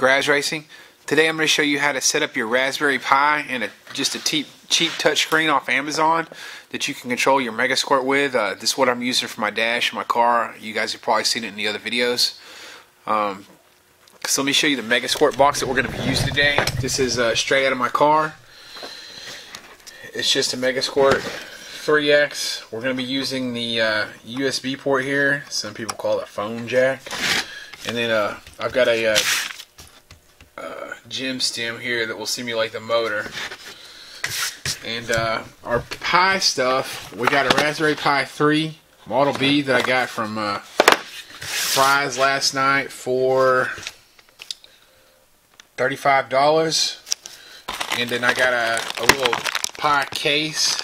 Grabbs Racing. Today I'm going to show you how to set up your Raspberry Pi and a, just a cheap, cheap touchscreen off Amazon that you can control your Megasquirt with. Uh, this is what I'm using for my dash, in my car. You guys have probably seen it in the other videos. Um, so let me show you the Megasquirt box that we're going to be using today. This is uh, straight out of my car. It's just a Megasquirt 3X. We're going to be using the uh, USB port here. Some people call it phone jack. And then uh, I've got a uh, JimStim here that will simulate the motor. And uh, our Pi stuff, we got a Raspberry Pi 3 Model B that I got from uh, Fry's last night for $35. And then I got a, a little Pi case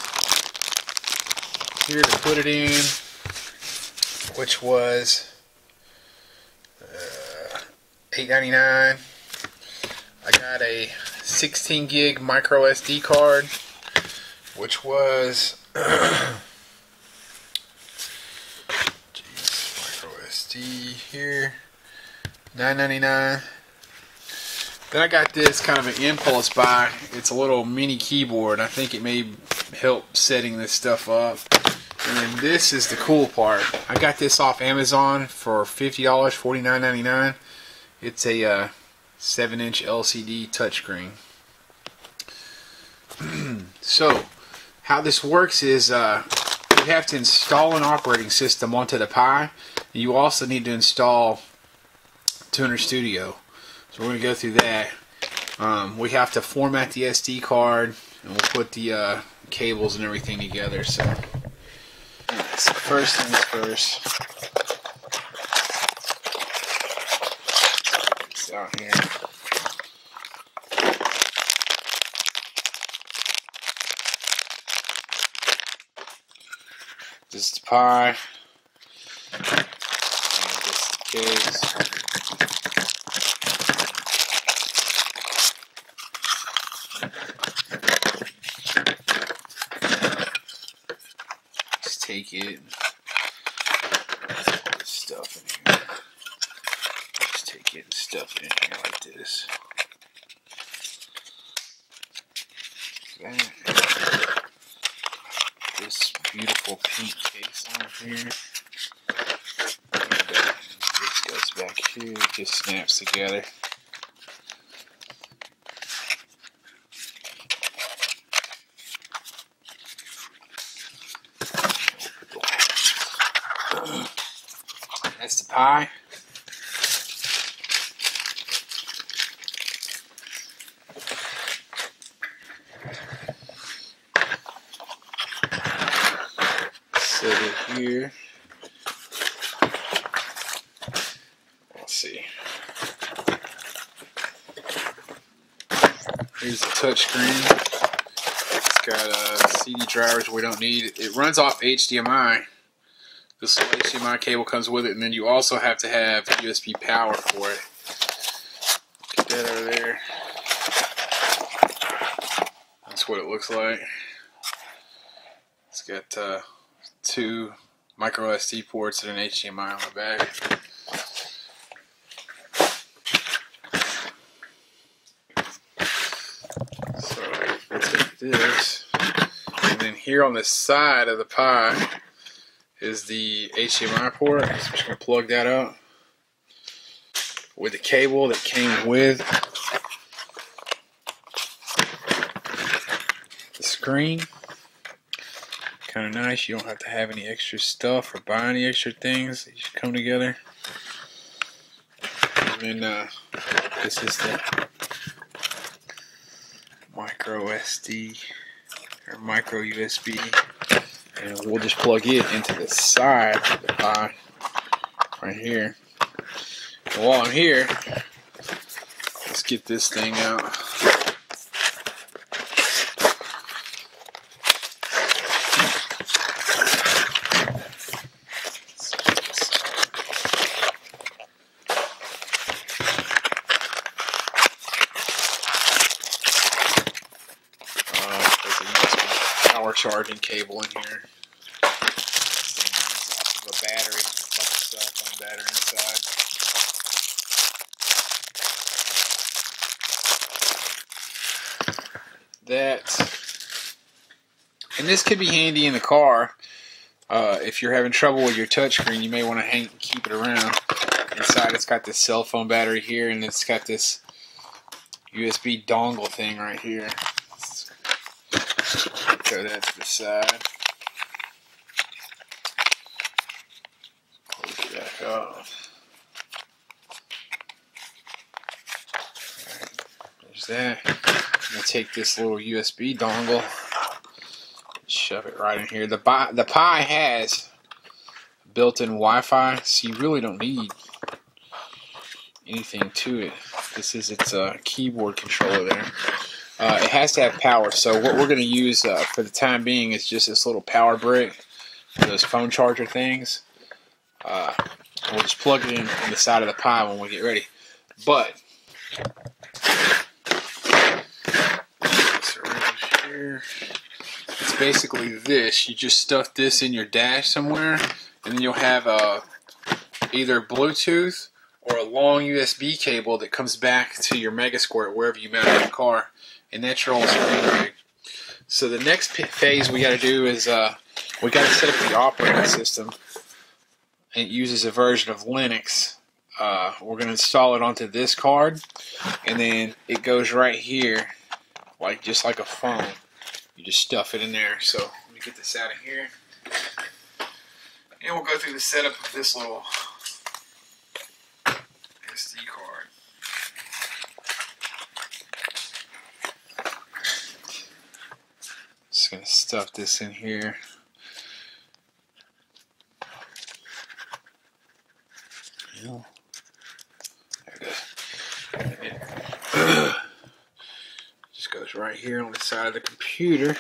here to put it in, which was uh, $8.99. I got a 16 gig micro SD card, which was geez, micro SD here, 9.99. Then I got this kind of an impulse buy. It's a little mini keyboard. I think it may help setting this stuff up. And then this is the cool part. I got this off Amazon for $50, $49.99. It's a uh, 7 inch LCD touchscreen. so, how this works is uh, you have to install an operating system onto the Pi. You also need to install Tuner Studio. So we're going to go through that. Um, we have to format the SD card and we'll put the uh, cables and everything together. So, so first things first. Out here. This is the Pi. And this is. Just take it. Stuff in here. It and stuff in here like this. This beautiful pink case on here. And, uh, this goes back here, it just snaps together. That's the Pi. Set it here. Let's see. Here's the touchscreen. It's got uh, CD drivers we don't need. It runs off HDMI. This HDMI cable comes with it, and then you also have to have USB power for it. Get that over there. That's what it looks like. It's got uh, two micro SD ports and an HDMI on the back. So take this, and then here on the side of the Pi is the HDMI port. So I'm just gonna plug that up with the cable that came with the screen. Kind of nice. You don't have to have any extra stuff or buy any extra things. They just come together. And then uh, this is the micro SD or micro USB and we'll just plug it into the side of the Pi right here. And while I'm here, let's get this thing out. charging cable in here. A battery. Battery inside. that and this could be handy in the car uh, if you're having trouble with your touchscreen you may want to hang keep it around inside it's got this cell phone battery here and it's got this USB dongle thing right here Throw that to the side. Close it back off. There's that. I'm gonna take this little USB dongle, shove it right in here. The Pi, the Pi has built-in Wi-Fi, so you really don't need anything to it. This is its uh, keyboard controller there. Uh, it has to have power, so what we're going to use uh, for the time being is just this little power brick, those phone charger things. Uh, we'll just plug it in on the side of the Pi when we get ready. But it's basically this. You just stuff this in your dash somewhere, and then you'll have uh, either Bluetooth or a long USB cable that comes back to your Megasquirt wherever you mount your car, and that's your screen rig. So the next phase we got to do is uh, we got to set up the operating system. It uses a version of Linux. Uh, we're going to install it onto this card, and then it goes right here, like just like a phone. You just stuff it in there. So let me get this out of here, and we'll go through the setup of this little SD card. Just gonna stuff this in here. There it goes. Just goes right here on the side of the computer.